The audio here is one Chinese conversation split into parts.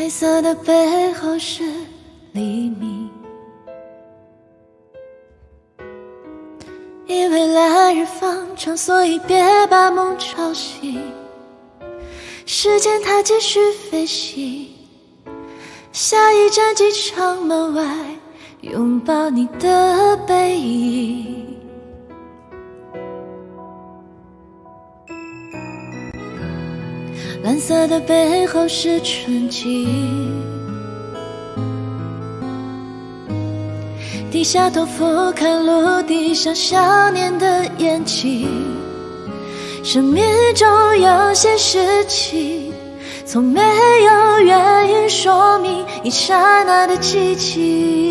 黑色的背后是黎明，因为来日方长，所以别把梦吵醒。时间它继续飞行，下一站机场门外，拥抱你的背影。蓝色的背后是纯净，低下头俯瞰陆地上想念的眼睛。生命中有些事情，从没有原因说明，一刹那的激情。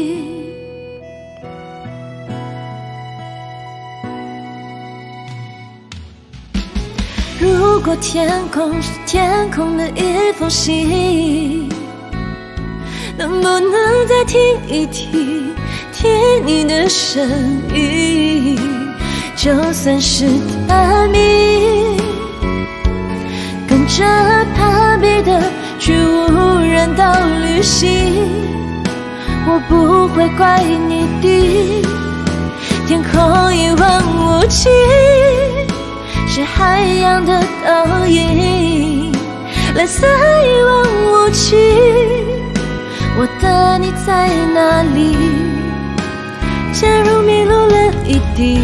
如果天空是天空的一封信，能不能再听一听，听你的声音？就算是探秘，跟着攀比的去无人岛旅行，我不会怪你的。天空是海洋的倒影，蓝色一望无际。我的你在哪里？假如迷路了一地，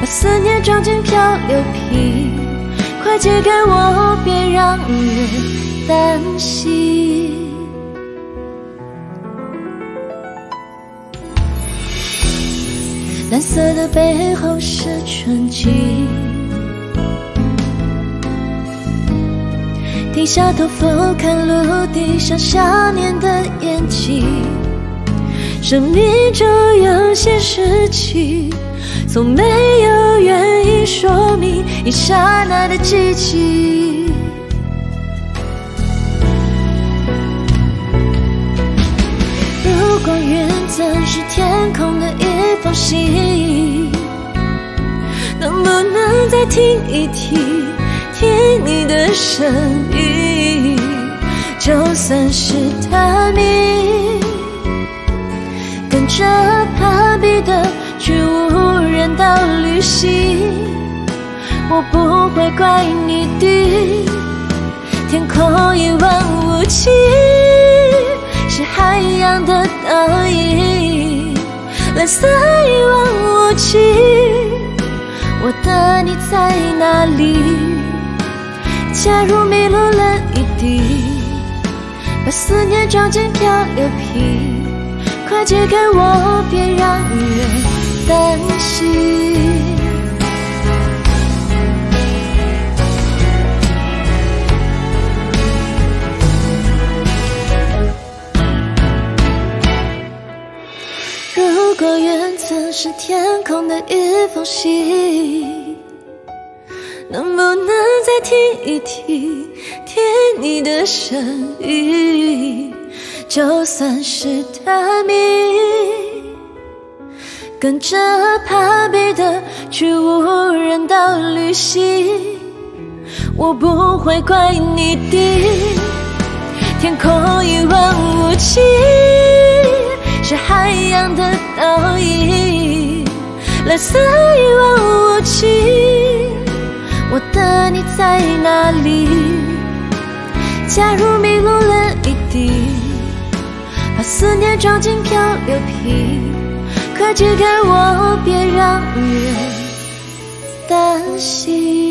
把思念装进漂流瓶，快寄给我，别让人担心。蓝色的背后是纯净，低下头俯瞰陆地上想念的眼睛。生命中有些事情，从没有原因说明，一刹那的激情。如果云层是天空的一封信，能不能再听一听，听你的声音？就算是探秘，跟着攀比的去无人岛旅行，我不会怪你的。天空一望无际。是海洋的倒影，蓝色一望无际。我的你在哪里？假如迷路了一地，把思念装进漂流瓶，快寄给我，别让人担心。如果缘曾是天空的一封信，能不能听一听，听你的声音？就算是探秘，跟着攀比的去无人岛旅行，我不会怪你的。天空一望无际。是海洋的倒影，蓝色一望无际。我的你在哪里？假如迷路了一地，把思念装进漂流瓶，快寄给我，别让人担心。